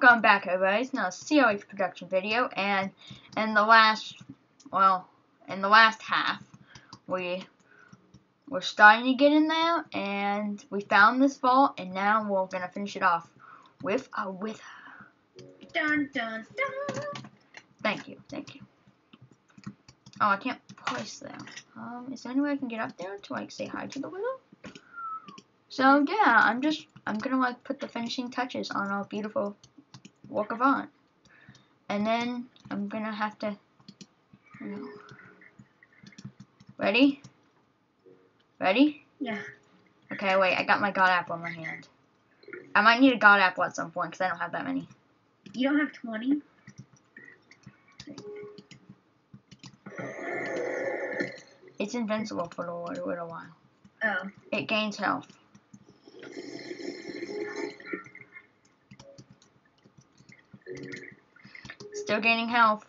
Welcome back everybody, it's another COH production video and in the last, well, in the last half, we we're starting to get in there and we found this vault and now we're going to finish it off with a wither. Dun dun dun. Thank you, thank you. Oh, I can't place there. Um, is there any way I can get up there to like say hi to the wither? So yeah, I'm just I'm gonna like put the finishing touches on our beautiful work of art, and then I'm gonna have to, you know. Ready? Ready? Yeah. Okay, wait. I got my god apple in my hand. I might need a god apple at some point because I don't have that many. You don't have 20? It's invincible for a little, while. Oh. It gains health. Still gaining health.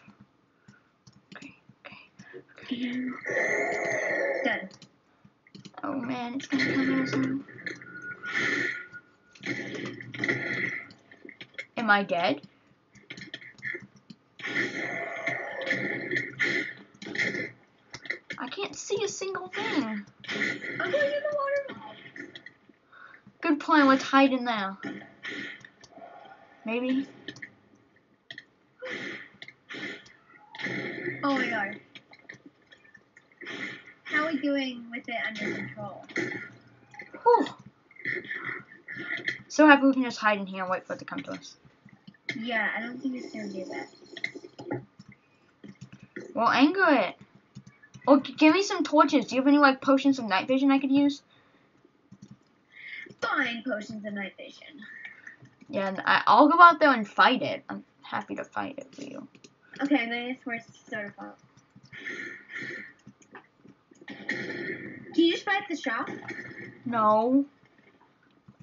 Okay, okay. Done. Oh man, it's gonna come here soon. Am I dead? I can't see a single thing. I'm going in the water. Good plan, let's hide in there. Maybe. Oh my god. Doing with it under control? Whew. So happy we can just hide in here and wait for it to come to us. Yeah, I don't think it's gonna do that. Well, anger it. Oh, give me some torches. Do you have any like potions of night vision I could use? Fine, potions of night vision. Yeah, I, I'll go out there and fight it. I'm happy to fight it for you. Okay, I'm gonna force soda pop. Can you just fight the shop? No.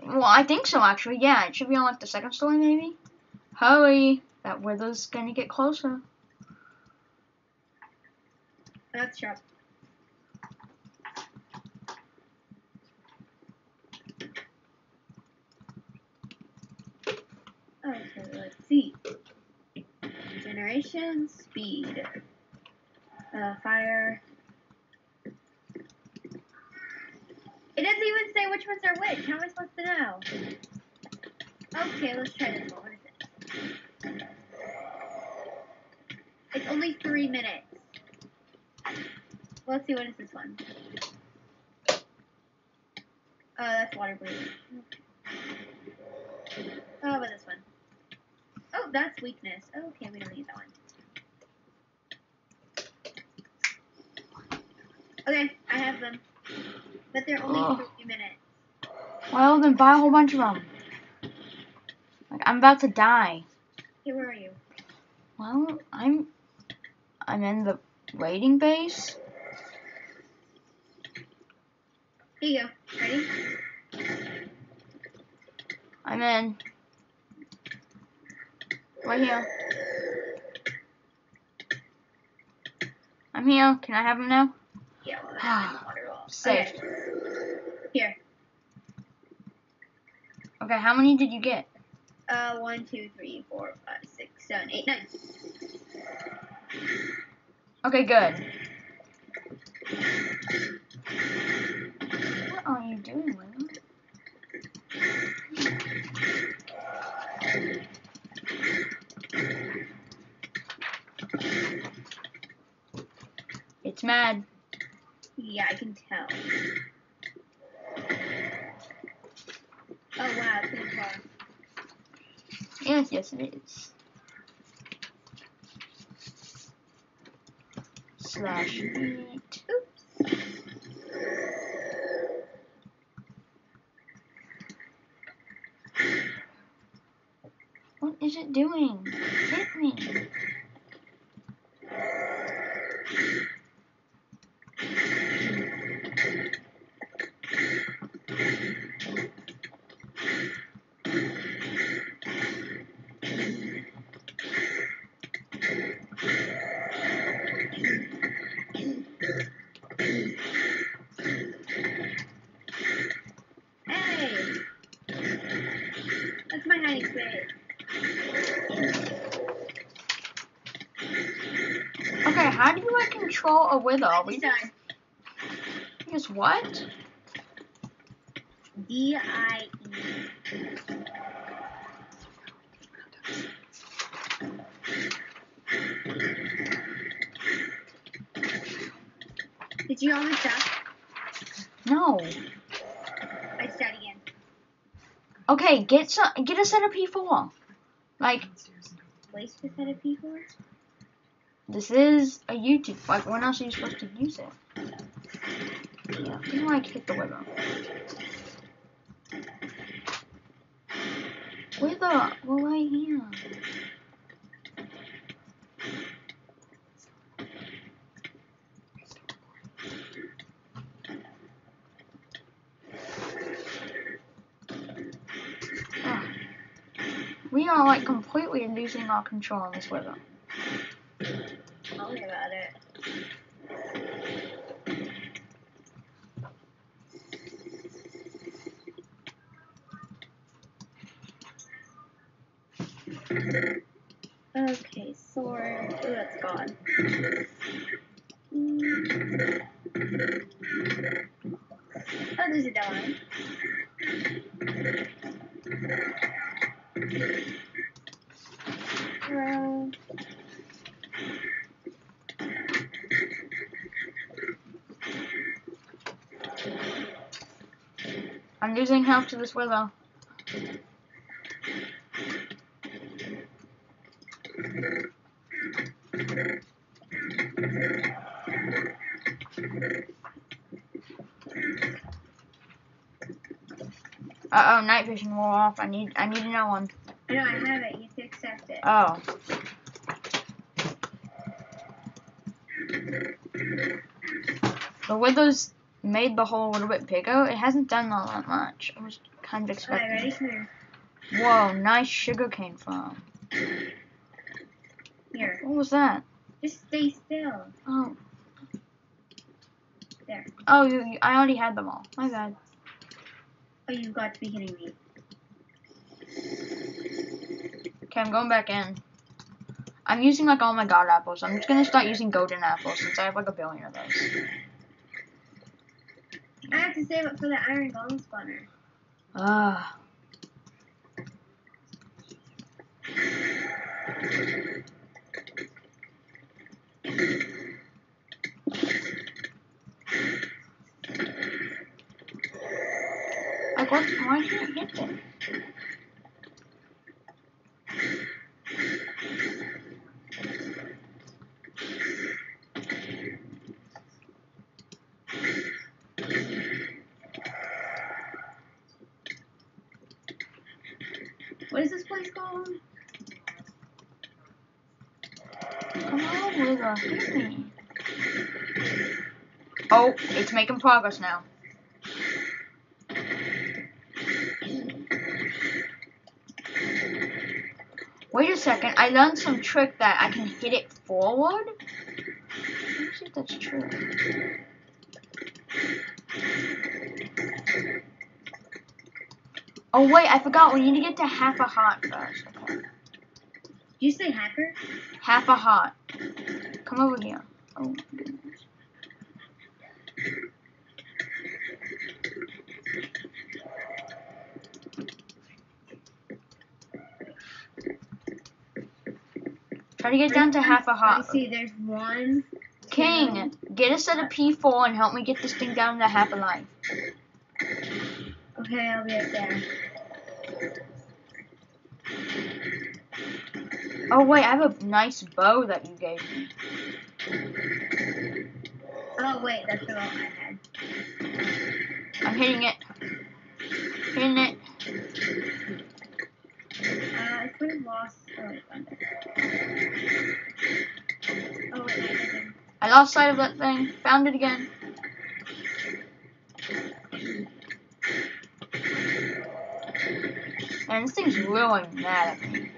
Well, I think so actually. Yeah, it should be on like the second story maybe. Hurry, that wither's gonna get closer. That's shop. Okay, let's see. Generation, speed, uh, fire. It doesn't even say which ones are which. How am I supposed to know? Okay, let's try this one. What is it? It's only three minutes. Let's see, what is this one? Oh, that's water breathing. Oh, how about this one? Oh, that's weakness. Okay, we don't need that one. Okay, I have them. But they're only Oh. three minutes. Well, then buy a whole bunch of them. Like I'm about to die. Hey, where are you? Well, I'm I'm in the waiting base. Here you go. Ready? I'm in. Right here. I'm here. Can I have them now? Yeah, well. Okay. Here. Okay, how many did you get? Uh, one, two, three, four, five, six, seven, eight, nine. Okay, good. What are you doing, Lena? It's mad. Yeah, I can tell. Oh wow, it's pretty far. Yes, yes, it is. Slash eat. Oops. What is it doing? Hit me. Control a wither. We just what? D I E. Did you almost stop? No. I start again. Okay, get some. Get a set of P4. Like Waste a set of people. This is a YouTube. Like when else are you supposed to use it? Yeah, think like hit the wither. Wither, we're right here. We are like completely losing our control on this wither. Tell me about it. Okay, sword. Oh, that's gone. Mm. Oh, there's a dog. Throw. I'm losing health to this wither. Uh oh, night vision wore off. I need I need another one. I know I have it. You have to accept it. Oh. The windows made the hole a little bit bigger. It hasn't done all that much. I was kind of Alright, ready? expecting. Here. Whoa, nice sugarcane farm. Here. What was that? Just stay still. Oh. There. Oh, you, you, I already had them all. My bad. Oh, you've got to be kidding me. Okay, I'm going back in. I'm using like all my god apples. I'm just gonna start using golden apples since I have like a billion of those. I have to save it for the iron golem spawner. Ah. Why can't I hit them? What is this place called? Come on, Wither, hit me. Oh, it's making progress now. Wait a second, I learned some trick that I can hit it forward. Let me see if that's true. Oh wait, I forgot. We need to get to half a heart first. Okay. You say hacker? Half a heart. Come over here. Oh Try to get down to half a I heart. see. There's one. King, get a set of P4 and help me get this thing down to half a life. Okay, I'll be right there. Oh wait, I have a nice bow that you gave me. Oh wait, that's the one I had. I'm hitting it. Hitting it. Uh, I could have lost. I lost sight of that thing. Found it again. And this thing's really mad at me.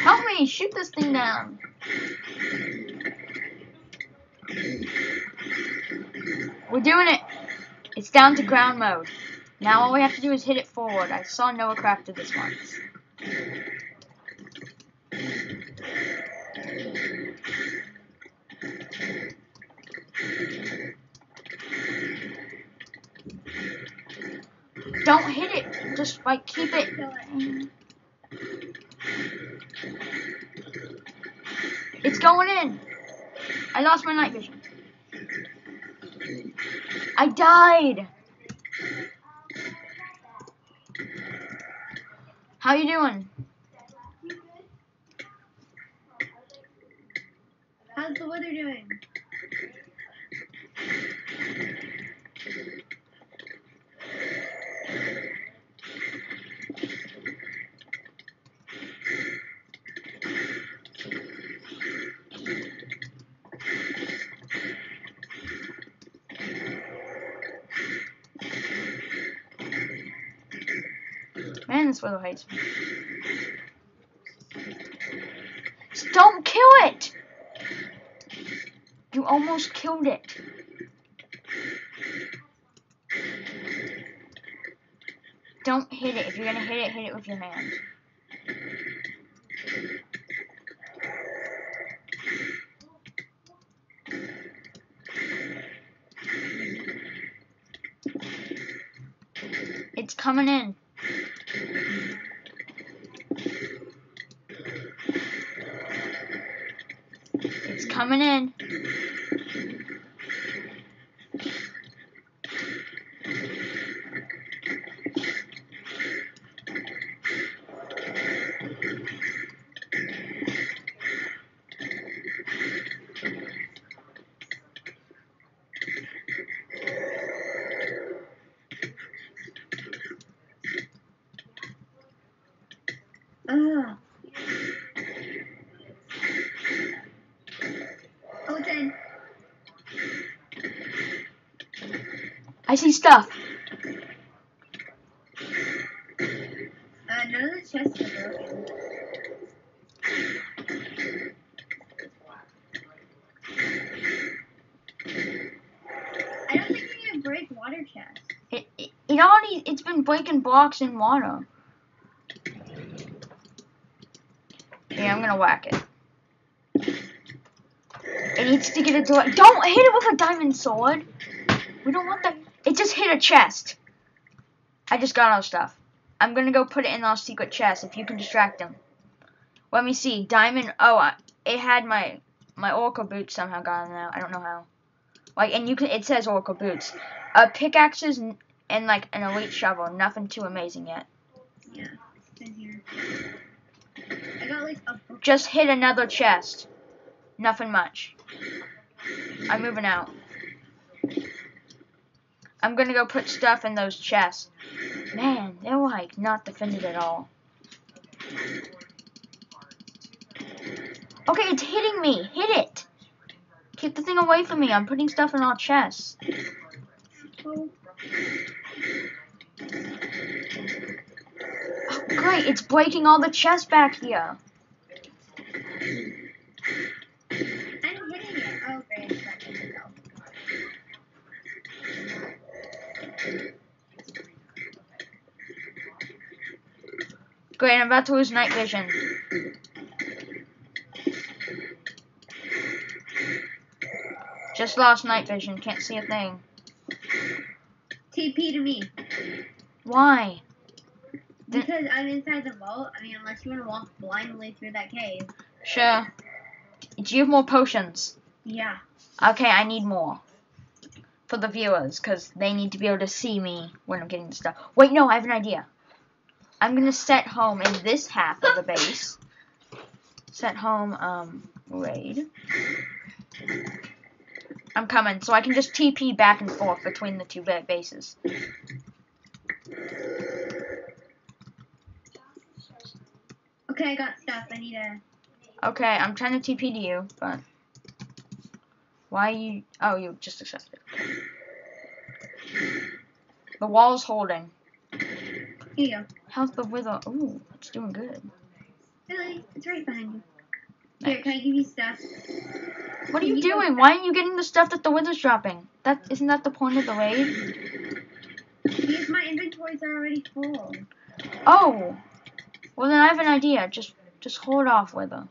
Help me shoot this thing down. We're doing it. It's down to ground mode. Now all we have to do is hit it forward. I saw Noah Craft did this once. Don't hit it. Just like keep it. It's going in. I lost my night vision. I died. How you doing? How's the wither doing? Don't kill it! You almost killed it. Don't hit it. If you're gonna hit it, hit it with your hand. It's coming in. Coming in. Ugh. Oh, it's in. I see stuff. Uh, none of the chests are broken. I don't think we can break water chests. It, it, it already, it's been breaking blocks in water. Yeah, I'm gonna whack it. It needs to get a door. Don't hit it with a diamond sword. We don't want that. Hit a chest. I just got our stuff. I'm gonna go put it in our secret chest if you can distract them. Let me see. Diamond. Oh, I, it had my my oracle boots somehow got in there. I don't know how. Like, and you can. It says oracle boots. Uh, pickaxes and, and like an elite shovel. Nothing too amazing yet. Yeah, it's in here. I got like a. Just hit another chest. Nothing much. I'm moving out. I'm gonna go put stuff in those chests. Man, they're like not defended at all. Okay, it's hitting me. Hit it. Keep the thing away from me. I'm putting stuff in our chests. Oh, great, it's breaking all the chests back here. I'm hitting it. Oh, great. it's not gonna go. Great, I'm about to lose night vision. Just lost night vision. Can't see a thing. TP to me. Why? Because I'm inside the vault. I mean, unless you want to walk blindly through that cave. Sure. Do you have more potions? Yeah. Okay, I need more. For the viewers, because they need to be able to see me when I'm getting stuff. Wait, no, I have an idea. I'm gonna set home in this half of the base. Set home, um, raid. I'm coming, so I can just TP back and forth between the two ba- bases. Okay, I got stuff. I need a. Okay, I'm trying to TP to you, but why you? Oh, you just accepted. The wall's holding. Here you go. How's the wither? Ooh, it's doing good. Really? It's right behind you. Here, Nice. can I give you stuff? What are you you doing? Why aren't you getting the stuff that the wither's dropping? That isn't that the point of the raid? Because my inventories are already full. Oh. Well, then I have an idea. Just, just hold off with her.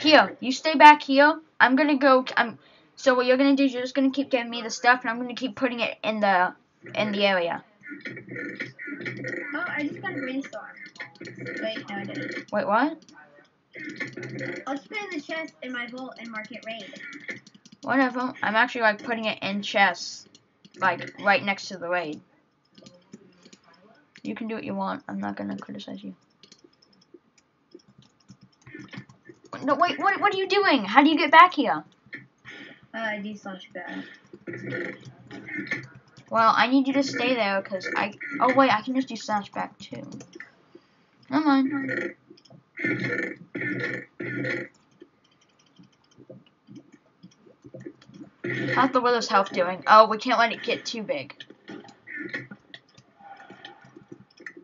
Here, you stay back here. I'm gonna go. I'm. So what you're gonna do is you're just gonna keep giving me the stuff, and I'm gonna keep putting it in the in the area. Oh, I just got a brainstorm. Wait, no, I didn't. Wait, what? I'll just put in the chest in my vault and mark it raid. Whatever. I'm actually like putting it in chests, like right next to the raid. You can do what you want. I'm not gonna criticize you. No, wait. What? What are you doing? How do you get back here? Uh, I do slash back. Well, I need you to stay there because I. Oh wait, I can just do slash back too. Never mind. How's the Willow's health doing? Oh, we can't let it get too big.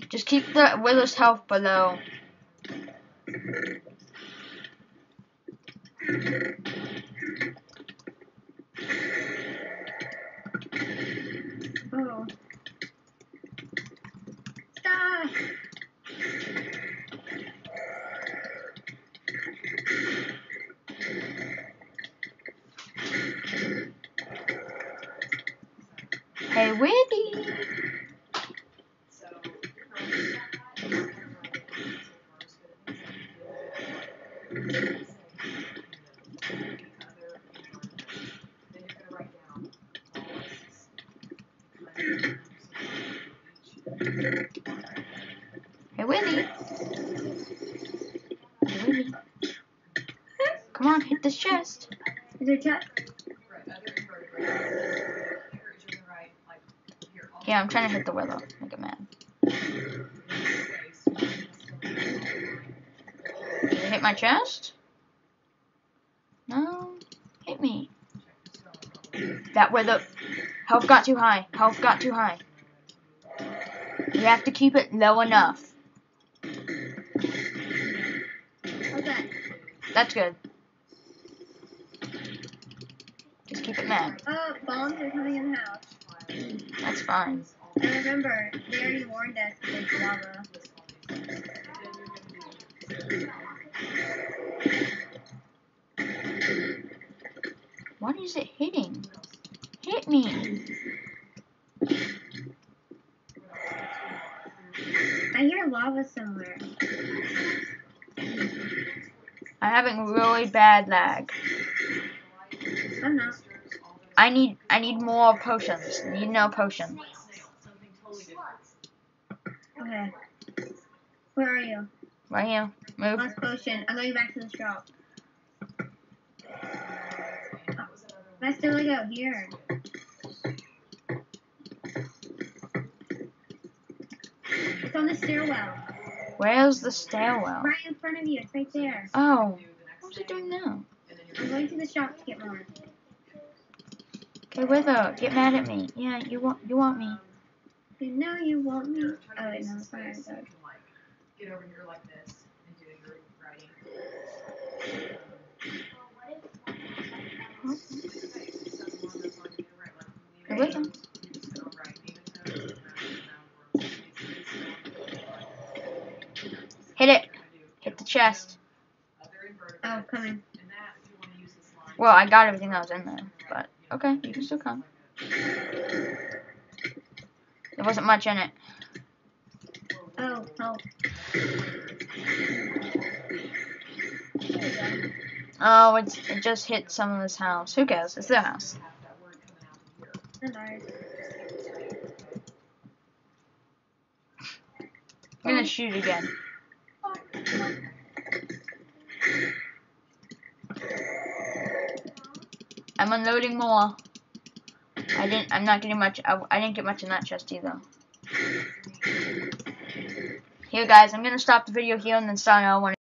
Just keep the Willow's health below. Oh. Stop! Hey, Wiggy! Hey, Willie. Hey, Willie. Come on, hit this chest. Is there chat? Yeah, I'm trying to hit the willow. Make it mad. Did it hit my chest? No. Hit me. That willow. Health got too high. Health got too high. You have to keep it low enough. That? That's good. Just keep it mad. Oh, bombs are coming in the house. That's fine. And remember, they already warned us there's lava. What is it hitting? Hit me. I hear lava somewhere. I'm having really bad lag. I'm not. I need I need more potions. Need no potion. Okay. Where are you? Right here. Move. Last potion. I'm going back to the shop. Oh, I still like out here. It's on the stairwell. Where's the stairwell? Right in front of you. It's right there. Oh. What's it doing now? I'm going to the shop to get more. Okay, Wither, get mad at me. Yeah, you want you want me. You know you want me. Oh wait, no, it's not Dog. Get over here like this and do your writing. Hey, Wither. Hit it. Hit the chest. Oh, coming. Well, I got everything that was in there, okay, you can still come. There wasn't much in it. Oh, help. Oh, it's, it just hit someone's house. Who cares? It's their house. I'm gonna shoot again. Unloading more. I didn't. I'm not getting much. I, I didn't get much in that chest either. Here, guys. I'm gonna stop the video here and then start another one.